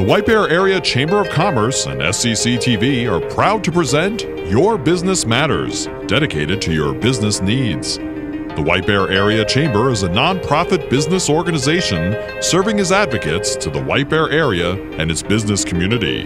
The White Bear Area Chamber of Commerce and SCC TV are proud to present Your Business Matters, dedicated to your business needs. The White Bear Area Chamber is a nonprofit business organization serving as advocates to the White Bear area and its business community.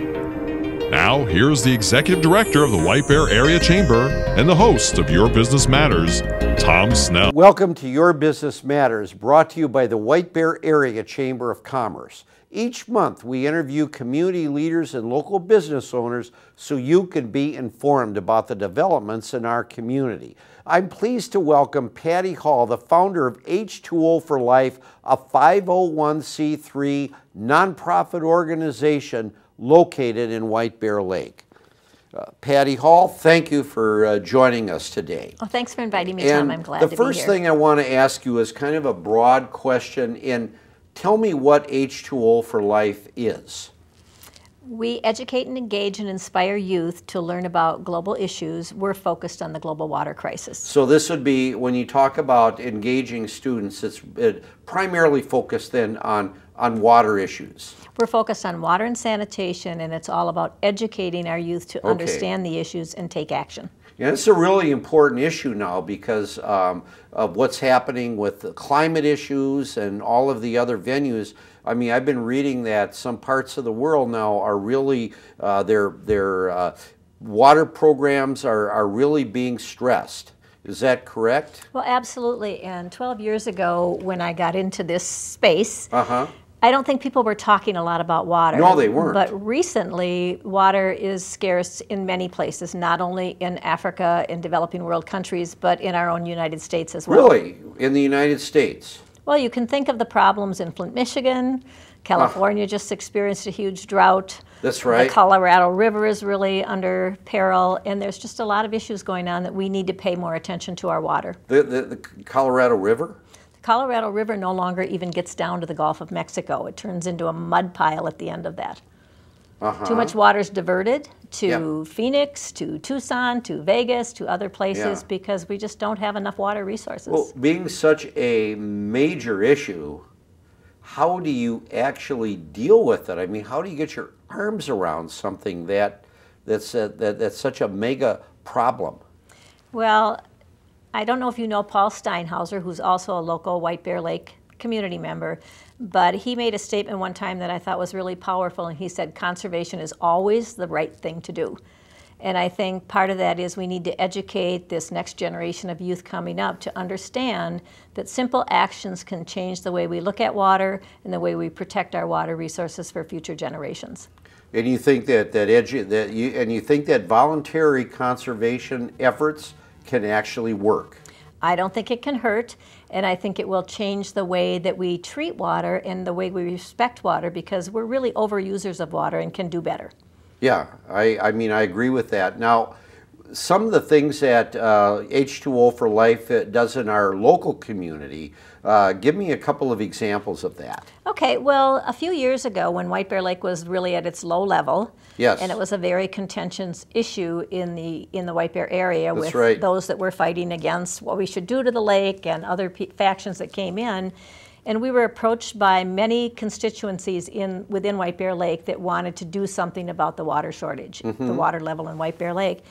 Now, here's the executive director of the White Bear Area Chamber and the host of Your Business Matters, Tom Snell. Welcome to Your Business Matters, brought to you by the White Bear Area Chamber of Commerce. Each month, we interview community leaders and local business owners so you can be informed about the developments in our community. I'm pleased to welcome Patty Hall, the founder of H2O for Life, a 501c3 nonprofit organization located in White Bear Lake. Uh, Patty Hall, thank you for uh, joining us today. Oh, thanks for inviting me, And Tom. I'm glad to be here. The first thing I want to ask you is kind of a broad question in tell me what H2O for Life is. we educate and engage and inspire youth to learn about global issues. We're focused on the global water crisis. So this would be when you talk about engaging students, it's primarily focused then on on water issues. We're focused on water and sanitation, and it's all about educating our youth to understand the issues and take action. And it's a really important issue now because um, of what's happening with the climate issues and all of the other venues. I mean, I've been reading that some parts of the world now are really uh, their their uh, water programs are, are really being stressed. Is that correct? Well, absolutely. And 12 years ago, when I got into this space, Uh huh. I don't think people were talking a lot about water. No, they weren't. But recently, water is scarce in many places, not only in Africa and developing world countries, but in our own United States as well. Really, in the United States. Well, you can think of the problems in Flint, Michigan. California ah. just experienced a huge drought. That's right. The Colorado River is really under peril, and there's just a lot of issues going on that we need to pay more attention to our water. The, the, the Colorado River. Colorado River no longer even gets down to the Gulf of Mexico. It turns into a mud pile at the end of that. Uh-huh. Too much water is diverted to. Phoenix, to Tucson, to Vegas, to other places Yeah. because we just don't have enough water resources. Well, being such a major issue, how do you actually deal with it? I mean, how do you get your arms around something that that's a, that, that's such a mega problem? Well, I don't know if you know Paul Steinhauser, who's also a local White Bear Lake community member, but he made a statement one time that I thought was really powerful, and he said conservation is always the right thing to do. And I think part of that is we need to educate this next generation of youth coming up to understand that simple actions can change the way we look at water and the way we protect our water resources for future generations. And you think that that edu- that you and you think that voluntary conservation efforts can actually work? I don't think it can hurt, and I think it will change the way that we treat water and the way we respect water because we're really overusers of water and can do better. Yeah, I, I mean, I agree with that. Now, some of the things that uh, H2O for Life does in our local community, uh, give me a couple of examples of that. Okay, well, a few years ago when White Bear Lake was really at its low level, Yes. and it was a very contentious issue in the in the White Bear area That's with right. those that were fighting against what we should do to the lake and other factions that came in. And we were approached by many constituencies in within White Bear Lake that wanted to do something about the water shortage, Mm-hmm. the water level in White Bear Lake.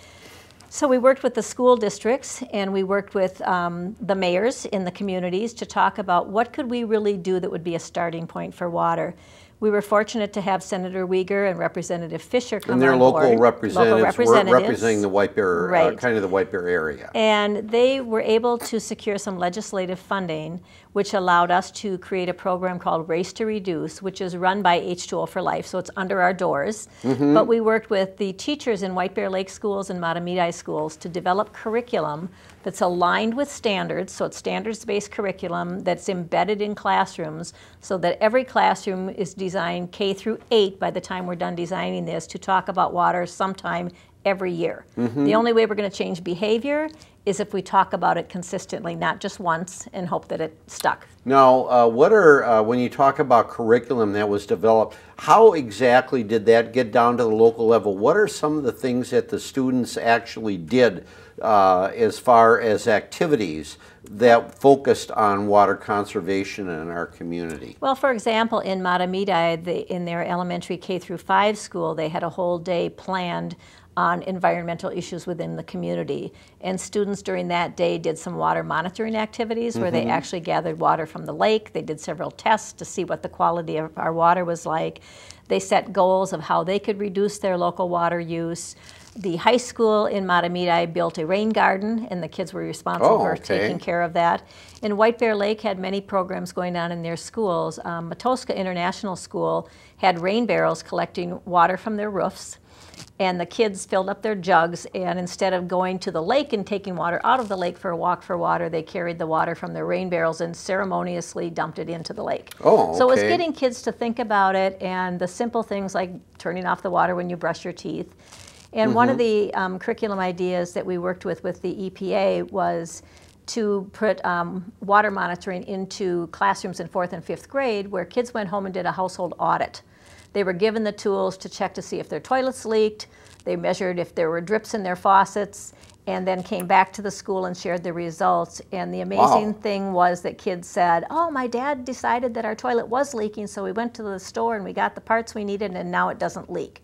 So we worked with the school districts and we worked with um, the mayors in the communities to talk about what could we really do that would be a starting point for water. We were fortunate to have Senator Wiger and Representative Fischer come And they're on local board. representatives, were representatives. representing the White Bear, uh, kind of the White Bear area. And they were able to secure some legislative funding, which allowed us to create a program called Race to Reduce, which is run by H2O for Life, so it's under our doors. But we worked with the teachers in White Bear Lake schools and Mahtomedi schools to develop curriculum that's aligned with standards, so it's standards-based curriculum that's embedded in classrooms, so that every classroom is designed K through 8 by the time we're done designing this to talk about water sometime every year. Mm-hmm. The only way we're going to change behavior is if we talk about it consistently, not just once and hope that it stuck. Now, uh, what are, uh, when you talk about curriculum that was developed, how exactly did that get down to the local level? What are some of the things that the students actually did uh, as far as activities that focused on water conservation in our community? Well, for example, in the, in their elementary K through 5 school, they had a whole day planned on environmental issues within the community. And students during that day did some water monitoring activities where Mm-hmm. they actually gathered water from the lake. They did several tests to see what the quality of our water was like. They set goals of how they could reduce their local water use. The high school in Mahtomedi built a rain garden, and the kids were responsible Oh, for okay. taking care of that. And White Bear Lake had many programs going on in their schools. Um, Matoska International School had rain barrels collecting water from their roofs. And the kids filled up their jugs, and instead of going to the lake and taking water out of the lake for a walk for water, they carried the water from their rain barrels and ceremoniously dumped it into the lake. Oh, So it was getting kids to think about it and the simple things like turning off the water when you brush your teeth. And one of Mm-hmm. the um, curriculum ideas that we worked with with the EPA was to put um, water monitoring into classrooms in fourth and fifth grade where kids went home and did a household audit. They were given the tools to check to see if their toilets leaked, they measured if there were drips in their faucets, and then came back to the school and shared the results. And the amazing Wow. thing was that kids said, Oh, my dad decided that our toilet was leaking, so we went to the store and we got the parts we needed, and now it doesn't leak.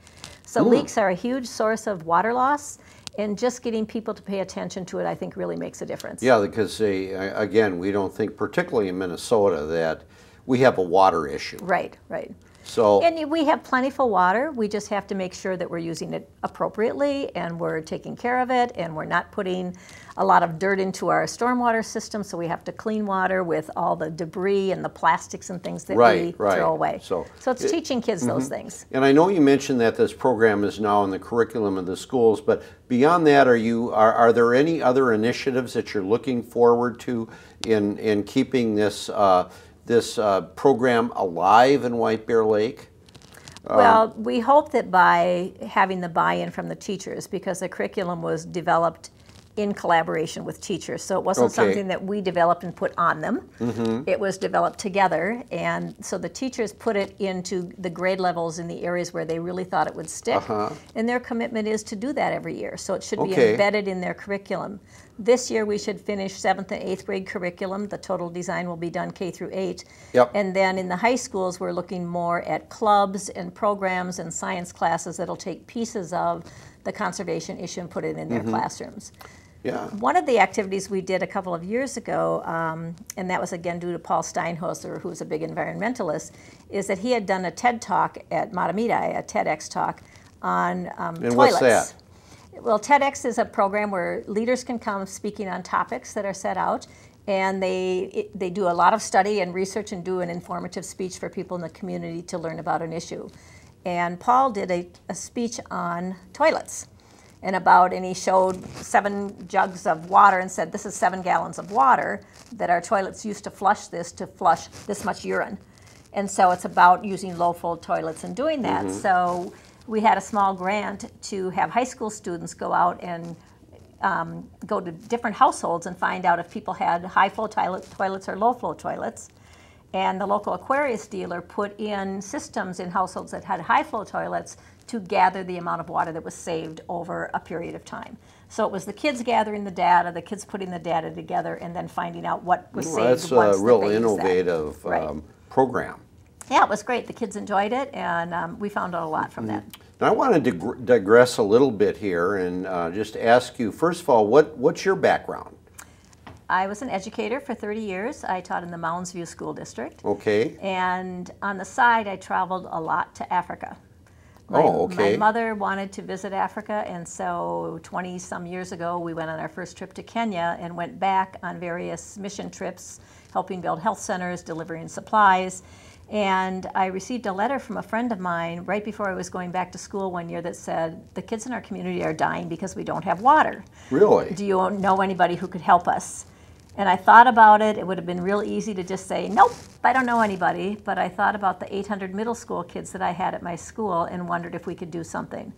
So, leaks are a huge source of water loss, and just getting people to pay attention to it, I think, really makes a difference. Yeah, because uh, again, we don't think, particularly in Minnesota, that we have a water issue. Right, right. So, And we have plentiful water. We just have to make sure that we're using it appropriately and we're taking care of it and we're not putting a lot of dirt into our stormwater system. So we have to clean water with all the debris and the plastics and things that Right, we right. throw away. So it's it- teaching kids those things. and I know you mentioned that this program is now in the curriculum of the schools, but beyond that, are you, are, are there any other initiatives that you're looking forward to in, in keeping this, uh, this uh, program alive in White Bear Lake? Um, Well, we hope that by having the buy-in from the teachers, because the curriculum was developed in collaboration with teachers, so it wasn't Okay. Something that we developed and put on them. It was developed together, and so the teachers put it into the grade levels in the areas where they really thought it would stick. And their commitment is to do that every year, so it should be Uh-huh. Embedded in their curriculum. This year, we should finish seventh and eighth grade curriculum. The total design will be done K through eight. Yep. And then in the high schools, we're looking more at clubs and programs and science classes that'll take pieces of the conservation issue and put it in their Mm-hmm. classrooms. Yeah, One of the activities we did a couple of years ago, um, and that was again due to Paul Steinhauser, who's a big environmentalist, is that he had done a TED talk at Mahtomedi, a TEDx talk on um, And toilets. what's that? Well, TEDx is a program where leaders can come speaking on topics that are set out, and they it, they do a lot of study and research and do an informative speech for people in the community to learn about an issue. And Paul did a, a speech on toilets and about and he showed seven jugs of water and said this is seven gallons of water that our toilets used to flush this to flush this much urine. And so it's about using low flow toilets and doing that. Mm-hmm. So we had a small grant to have high school students go out and um, go to different households and find out if people had high flow toilet, toilets or low flow toilets and the local Aquarius dealer put in systems in households that had high flow toilets to gather the amount of water that was saved over a period of time. So it was the kids gathering the data, the kids putting the data together, and then finding out what was Well, saved that's a real used that. innovative Right. um, program. Yeah, it was great. The kids enjoyed it, and um, we found out a lot from that. Now, I want to dig- digress a little bit here and uh, just ask you, first of all, what, what's your background? I was an educator for 30 years. I taught in the Mounds View School District. Okay, And on the side, I traveled a lot to Africa. My, Oh, okay. My mother wanted to visit Africa, and so 20 some years ago, we went on our first trip to Kenya and went back on various mission trips, helping build health centers, delivering supplies. And I received a letter from a friend of mine right before I was going back to school one year that said, The kids in our community are dying because we don't have water. really? Do you know anybody who could help us? And I thought about it. It would have been real easy to just say, nope, I don't know anybody. But I thought about the 800 middle school kids that I had at my school and wondered if we could do something.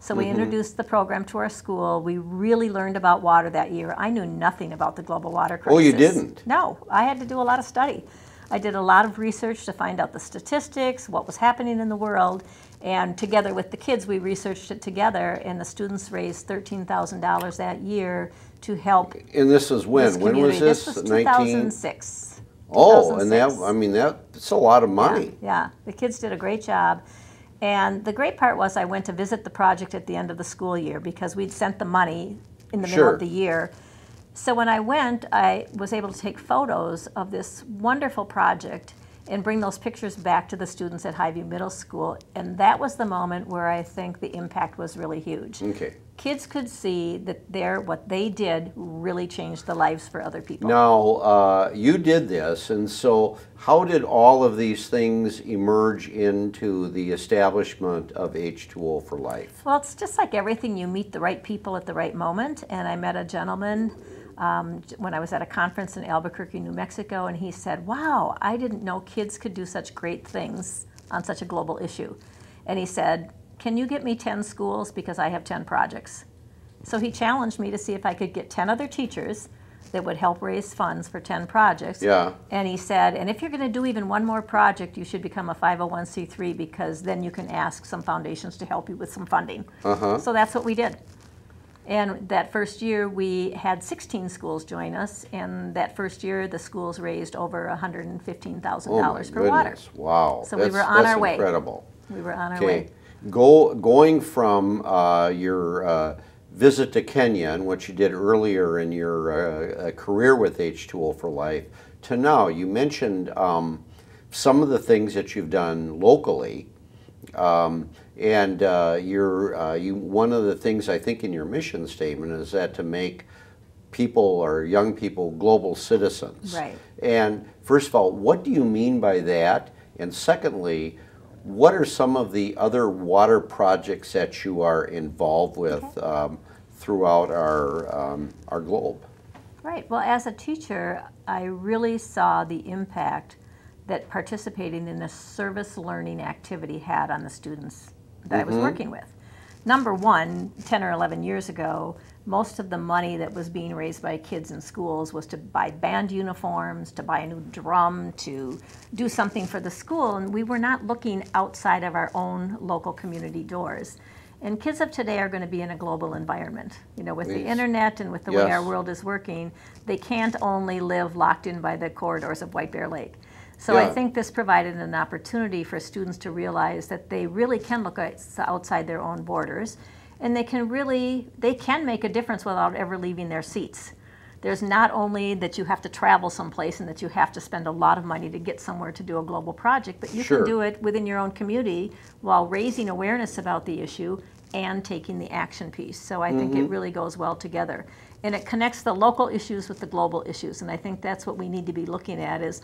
So we mm-hmm. introduced the program to our school. We really learned about water that year. I knew nothing about the global water crisis. Oh, you didn't? No, I had to do a lot of study. I did a lot of research to find out the statistics, what was happening in the world, and together with the kids, we researched it together, and the students raised $13,000 that year to help And this is when? this When was this? This was 2006. Oh, and that, I mean, that's a lot of money. Yeah, the kids did a great job. And the great part was I went to visit the project at the end of the school year because we'd sent the money in the middle of the year. So when I went, I was able to take photos of this wonderful project and bring those pictures back to the students at Highview Middle School. And that was the moment where I think the impact was really huge. Okay. Kids could see that their what they did really changed the lives for other people. Now, uh, you did this, and so how did all of these things emerge into the establishment of H2O for Life? Well, it's just like everything. You meet the right people at the right moment. And I met a gentleman um, when I was at a conference in Albuquerque, New Mexico, and he said, Wow, I didn't know kids could do such great things on such a global issue. And he said, Can you get me 10 schools? Because I have 10 projects. So he challenged me to see if I could get 10 other teachers that would help raise funds for 10 projects. Yeah. And he said, and if you're going to do even one more project, you should become a 501c3 because then you can ask some foundations to help you with some funding. Uh-huh. So that's what we did. And that first year, we had 16 schools join us, and that first year, the schools raised over $115,000 Oh my for water. goodness, wow. So we That's- were on our way. incredible. We were on our Okay, way. go, going from uh, your uh, visit to Kenya and what you did earlier in your uh, career with H2O for Life to now, you mentioned um, some of the things that you've done locally. Um, and uh, you're, uh, you, one of the things I think in your mission statement is that to make people or young people global citizens. Right. And first of all, what do you mean by that? And secondly, what are some of the other water projects that you are involved with um, throughout our, um, our globe? Right. Well, as a teacher, I really saw the impact that participating in a service learning activity had on the students that I was mm-hmm. working with. Number one, 10 or 11 years ago, most of the money that was being raised by kids in schools was to buy band uniforms, to buy a new drum, to do something for the school, and we were not looking outside of our own local community doors. And kids of today are going to be in a global environment. You know, with the internet and with the way our world is working, they can't only live locked in by the corridors of White Bear Lake. So I think this provided an opportunity for students to realize that they really can look outside their own borders and they can really they can make a difference without ever leaving their seats. There's not only that you have to travel someplace and that you have to spend a lot of money to get somewhere to do a global project, but you Sure. can do it within your own community while raising awareness about the issue and taking the action piece. So I think Mm-hmm. it really goes well together. And it connects the local issues with the global issues. And I think that's what we need to be looking at is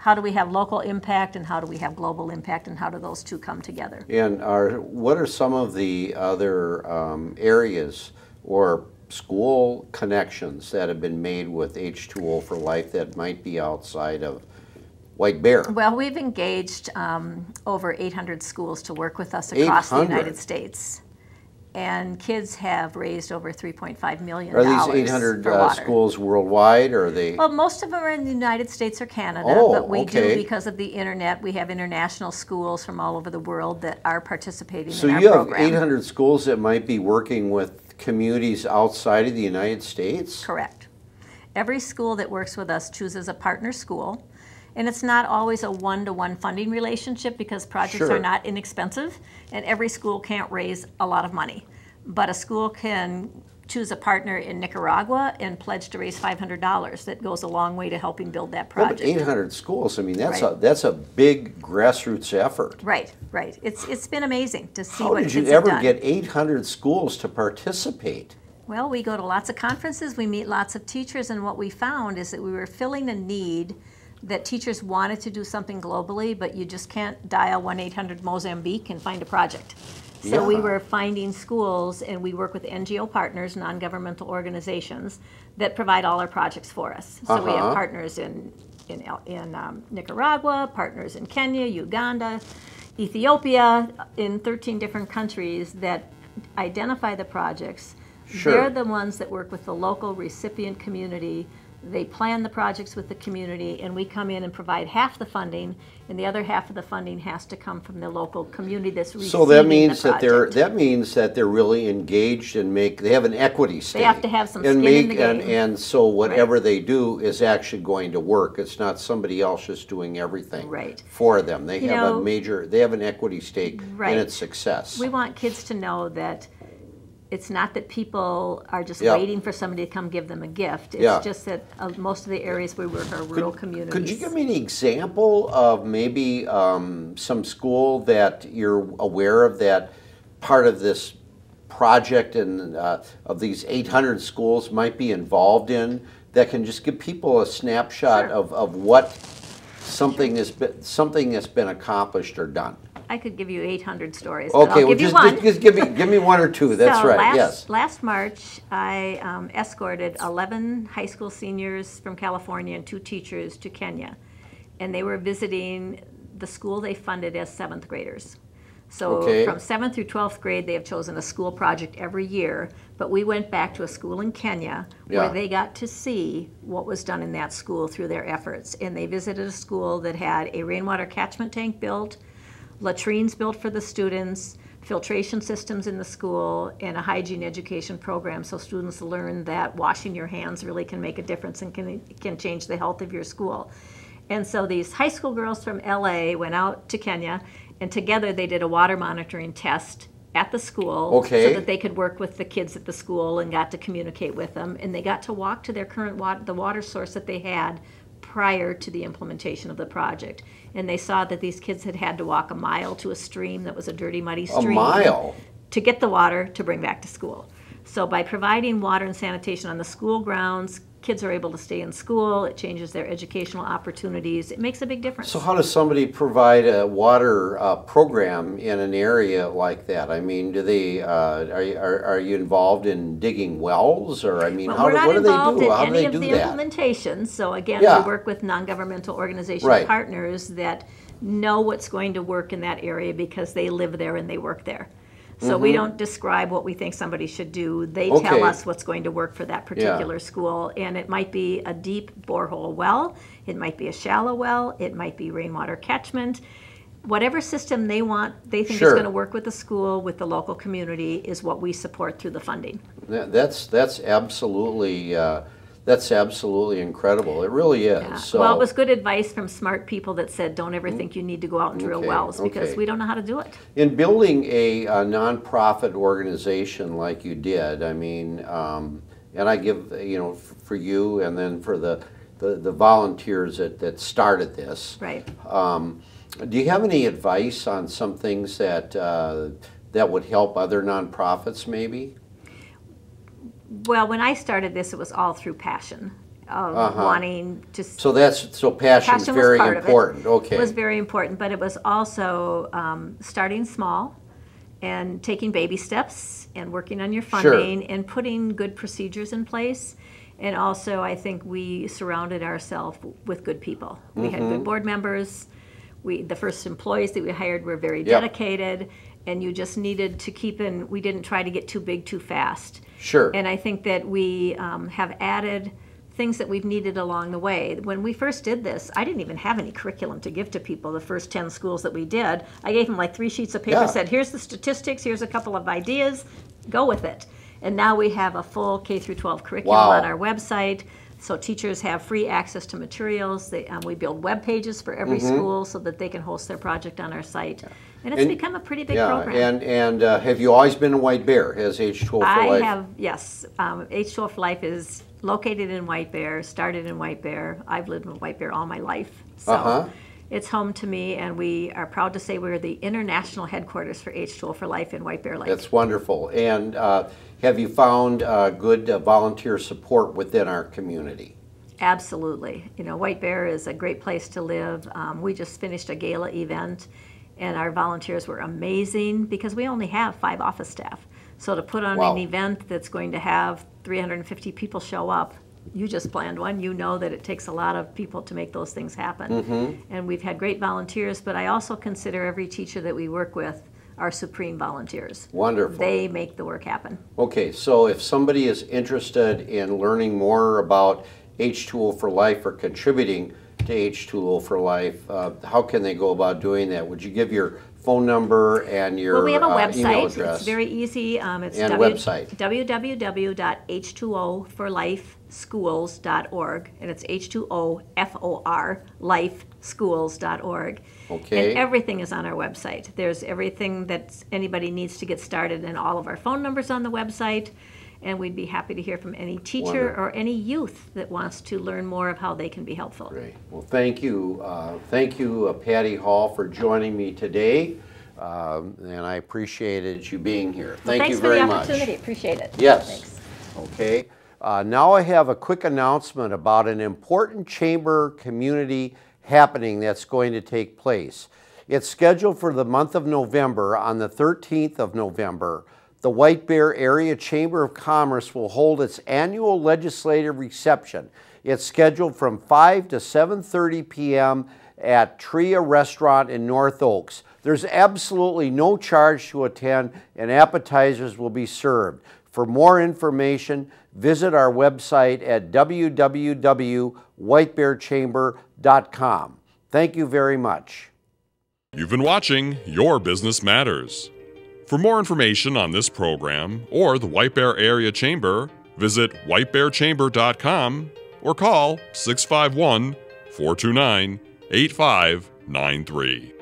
how do we have local impact and how do we have global impact and how do those two come together? And are, what are some of the other um, areas or school connections that have been made with H2O for Life that might be outside of White Bear? Well, we've engaged um, over 800 schools to work with us across the United States. And kids have raised over $3.5 million Are these 800 for uh, schools worldwide, or are they? Well, most of them are in the United States or Canada, Oh, but we okay. do because of the internet. We have international schools from all over the world that are participating So in our you have program. 800 schools that might be working with communities outside of the United States? Correct. Every school that works with us chooses a partner school, and it's not always a one-to-one funding relationship because projects Sure. are not inexpensive, and every school can't raise a lot of money. But a school can choose a partner in Nicaragua and pledge to raise $500. That goes a long way to helping build that Well, but project. 800 schools, I mean, that's a, that's a big grassroots effort. Right, right. It's it's been amazing to see How what did you ever get 800 schools to participate? Well, we go to lots of conferences, we meet lots of teachers, and what we found is that we were filling a need that teachers wanted to do something globally, but you just can't dial 1 800 Mozambique and find a project. So we were finding schools, and we work with NGO partners, non governmental organizations, that provide all our projects for us. So we Uh-huh. have partners in, in, in um, Nicaragua, partners in Kenya, Uganda, Ethiopia, in 13 different countries that identify the projects. Sure. They're the ones that work with the local recipient community they plan the projects with the community, and we come in and provide half the funding, and the other half of the funding has to come from the local community that's receiving So that means the that they're, project. that means that they're really engaged and make, they have an equity stake. They have to have some and skin in make- the and- game. And so whatever they do is actually going to work. It's not somebody else just doing everything. Right. For them. They You have a know- major, they have an equity stake in Right. its success. We want kids to know that it's not that people are just Yeah. waiting for somebody to come give them a gift. It's Yeah. just that uh, most of the areas we work are rural communities. Could you give me an example of maybe um, some school that you're aware of that part of this project and uh, of these 800 schools might be involved in that can just give people a snapshot Sure. of, of what something has been something that's been accomplished or done? I could give you 800 stories, Okay, well give you just, one. just, just give me give me one or two. That's so right. Last, yes. Last March, I um, escorted 11 high school seniors from California and two teachers to Kenya, and they were visiting the school they funded as seventh graders. So Okay. from seventh through 12th grade, they have chosen a school project every year. But we went back to a school in Kenya Yeah. where they got to see what was done in that school through their efforts. And they visited a school that had a rainwater catchment tank built, latrines built for the students, filtration systems in the school, and a hygiene education program so students learn that washing your hands really can make a difference and can, can change the health of your school. And so these high school girls from LA went out to Kenya, and together they did a water monitoring test at the school Okay. so that they could work with the kids at the school and got to communicate with them. And they got to walk to their current water, the water source that they had prior to the implementation of the project. And they saw that these kids had had to walk a mile to a stream that was a dirty, muddy A stream mile. to get the water to bring back to school. So by providing water and sanitation on the school grounds, kids are able to stay in school. It changes their educational opportunities. It makes a big difference. So how does somebody provide a water uh, program in an area like that? I mean, do they, uh, are, you- are, are you involved in digging wells, or, I mean, But how, we're do- not what do they do? in How do any they of do the that? implementation. So again, Yeah. we work with non-governmental organization Right. partners that know what's going to work in that area because they live there and they work there. So we don't describe what we think somebody should do. They tell Mm-hmm. Us what's going to work for that particular school. And it might be a deep borehole well, it might be a shallow well, it might be rainwater catchment. Whatever system they want, they think is going to work with the school, with the local community, is what we support through the funding. That- That's, that's absolutely, uh, that's absolutely incredible. It really is, Yeah. so. Well, it was good advice from smart people that said, don't ever think you need to go out and drill Okay, wells because okay. we don't know how to do it. In building a, a nonprofit organization like you did, I mean, um, and I give, you know, for you and then for the, the, the volunteers that, that started this. Right. Um, do you have any advice on some things that, uh, that would help other nonprofits maybe? Well, when I started this, it was all through passion of Uh-huh. wanting to. So that's, so passion was very of it. important, okay. It was very important, but it was also um, starting small and taking baby steps and working on your Sure. funding and putting good procedures in place. And also, I think we surrounded ourselves with good people. We had Mm-hmm. good board members. We, the first employees that we hired were very Yep. dedicated, and you just needed to keep in. We didn't try to get too big too fast. Sure. And I think that we um, have added things that we've needed along the way. When we first did this, I didn't even have any curriculum to give to people. The first 10 schools that we did, I gave them like three sheets of paper, Yeah. said, here's the statistics, here's a couple of ideas, go with it. And now we have a full K through 12 curriculum Wow. on our website. So teachers have free access to materials. They, um, we build web pages for every school so that they can host their project on our site. And it's. And- become a pretty big Yeah, program. and, and uh, have you always been a White Bear, as H2O for I Life? have, yes. Um, H2O for Life is located in White Bear, started in White Bear. I've lived in White Bear all my life. So Uh-huh. it's home to me, and we are proud to say we're the international headquarters for H2O for Life in White Bear Lake. That's wonderful. And uh, have you found uh, good uh, volunteer support within our community? Absolutely. You know, White Bear is a great place to live. Um, we just finished a gala event, and our volunteers were amazing because we only have five office staff. So to put on Wow. an event that's going to have 350 people show up, you just planned one, you know that it takes a lot of people to make those things happen. And we've had great volunteers, but I also consider every teacher that we work with our supreme volunteers. Wonderful. They make the work happen. Okay, so if somebody is interested in learning more about H2O for Life or contributing to H2O for Life, uh, how can they go about doing that? Would you give your phone number and your Well, we have a uh, email website. address? It's very easy. Um, it's And w- website. www.h2oforlifeschools.org, and it's H2O F O R lifeschools.org. Okay. And everything is on our website. There's everything that anybody needs to get started, and all of our phone numbers on the website. And we'd be happy to hear from any teacher Wonderful. or any youth that wants to learn more of how they can be helpful. Great. Well, thank you. Uh, Thank you, uh, Patty Hall, for joining me today. Um, And I appreciated you being here. Thank you Thanks for very the much. opportunity. Appreciate it. Yes. Thanks. Okay. Uh, Now I have a quick announcement about an important chamber community happening that's going to take place. It's scheduled for the month of November. On the 13th of November, the White Bear Area Chamber of Commerce will hold its annual legislative reception. It's scheduled from 5 to 7:30 p.m. at Tria Restaurant in North Oaks. There's absolutely no charge to attend, and appetizers will be served. For more information, visit our website at www.whitebearchamber.com. Thank you very much. You've been watching Your Business Matters. For more information on this program or the White Bear Area Chamber, visit whitebearchamber.com or call 651 429 8593.